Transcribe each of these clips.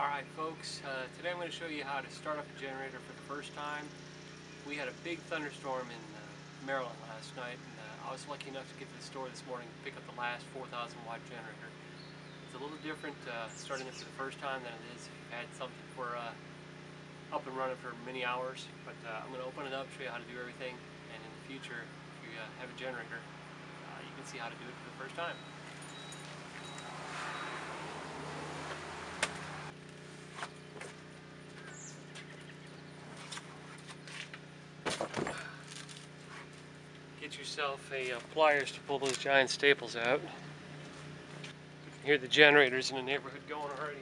Alright folks, uh, today I'm going to show you how to start up a generator for the first time. We had a big thunderstorm in uh, Maryland last night and uh, I was lucky enough to get to the store this morning to pick up the last 4,000 watt generator. It's a little different uh, starting it for the first time than it is if you've had something for uh, up and running for many hours. But uh, I'm going to open it up, show you how to do everything, and in the future, if you have a generator, you can see how to do it for the first time. Get yourself a uh, pliers to pull those giant staples out. You can hear the generators in the neighborhood going already.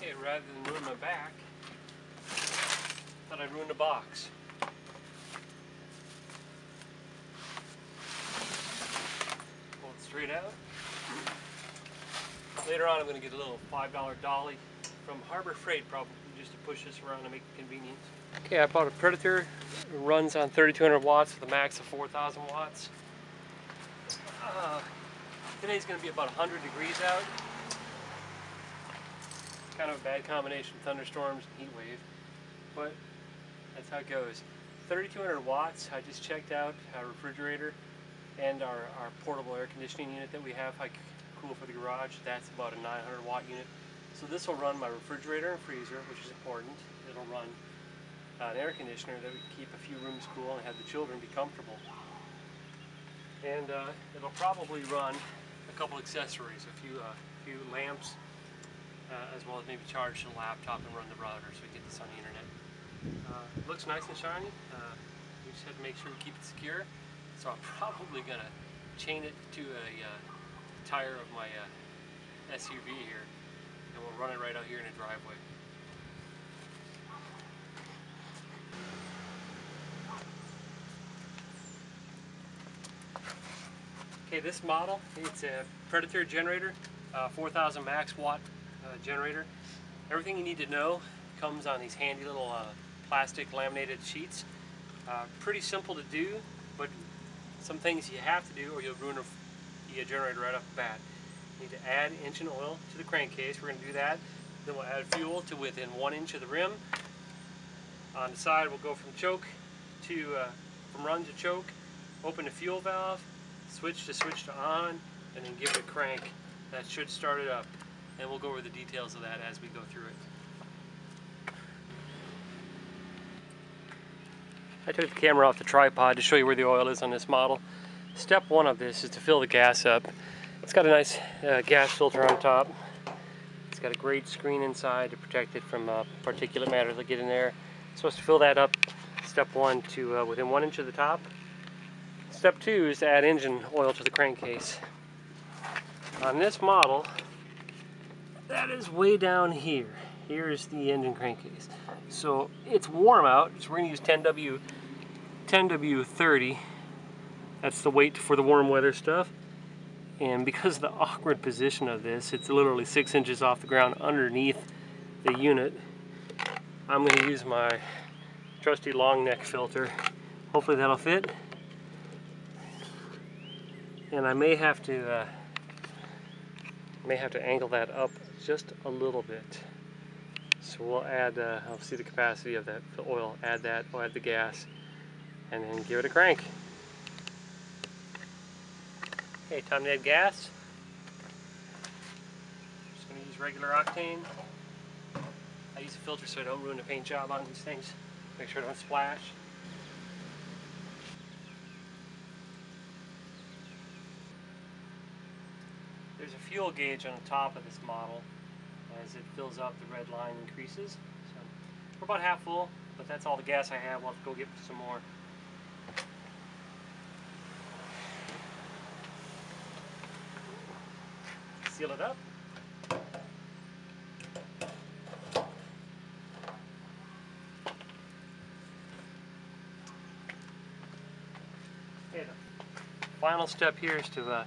Okay, rather than ruin my back, thought I'd ruin the box. Pull it straight out. Later on I'm going to get a little $5 dolly from Harbor Freight probably just to push this around and make it convenient. Okay, I bought a Predator. It runs on 3200 watts with a max of 4000 watts. Uh, today's going to be about 100 degrees out kind of a bad combination thunderstorms and heat wave but that's how it goes. 3200 watts I just checked out our refrigerator and our, our portable air conditioning unit that we have like cool for the garage. That's about a 900 watt unit. So this will run my refrigerator and freezer which is important. It'll run an air conditioner that would keep a few rooms cool and have the children be comfortable. And uh, it'll probably run a couple accessories a few uh, few lamps uh, as well as maybe charge the laptop and run the router so we get this on the internet. Uh, looks nice and shiny. Uh, we just have to make sure we keep it secure. So I'm probably going to chain it to a uh, tire of my uh, SUV here and we'll run it right out here in the driveway. Okay, this model, it's a Predator generator, uh, 4,000 max watt uh, generator. Everything you need to know comes on these handy little uh, plastic laminated sheets. Uh, pretty simple to do, but some things you have to do or you'll ruin a, generator right off the bat. You need to add engine oil to the crankcase. We're going to do that. Then we'll add fuel to within one inch of the rim. On the side, we'll go from choke to uh, from run to choke. Open the fuel valve, switch to switch to on, and then give it a crank. That should start it up and we'll go over the details of that as we go through it. I took the camera off the tripod to show you where the oil is on this model. Step one of this is to fill the gas up. It's got a nice uh, gas filter on top. It's got a great screen inside to protect it from uh, particulate matter that get in there. It's supposed to fill that up, step one, to uh, within one inch of the top. Step two is to add engine oil to the crankcase. On this model, that is way down here. Here's the engine crankcase. So it's warm out, so we're gonna use 10W, 10W30. That's the weight for the warm weather stuff. And because of the awkward position of this, it's literally six inches off the ground underneath the unit. I'm gonna use my trusty long neck filter. Hopefully that'll fit. And I may have to uh, may have to angle that up just a little bit. So we'll add, uh, I'll see the capacity of that the oil, add that, we'll add the gas, and then give it a crank. Okay, time to add gas. Just gonna use regular octane. I use a filter so I don't ruin the paint job on these things. Make sure I don't splash. There's a fuel gauge on the top of this model. As it fills up, the red line increases. So we're about half full, but that's all the gas I have. We'll have to go get some more. Seal it up. Final step here is to uh,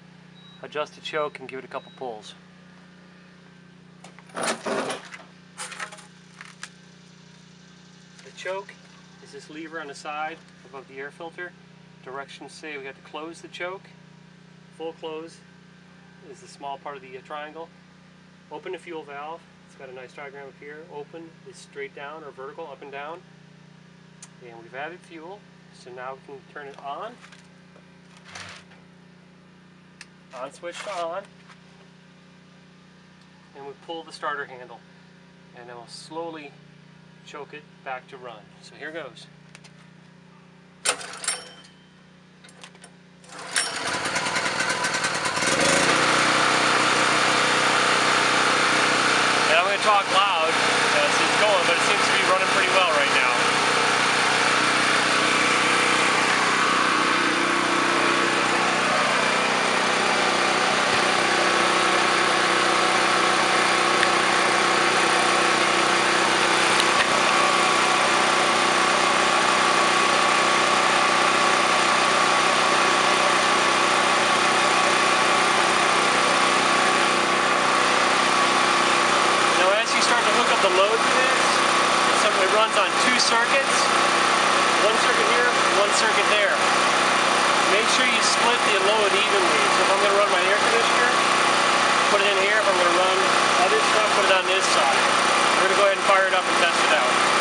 adjust the choke and give it a couple pulls. The choke is this lever on the side above the air filter. Directions say we have to close the choke. Full close is the small part of the uh, triangle. Open the fuel valve. It's got a nice diagram up here. Open is straight down or vertical, up and down. And we've added fuel, so now we can turn it on. On switch to on. And we pull the starter handle. And then we'll slowly choke it back to run. So here goes. And I'm going to talk loud as it's going, but it seems to be running pretty well right now. Now as you start to hook up the load to this, so it runs on two circuits. One circuit here, one circuit there. Make sure you split the load evenly. So if I'm going to run my air conditioner, put it in here. If I'm going to run other stuff, put it on this side. We're going to go ahead and fire it up and test it out.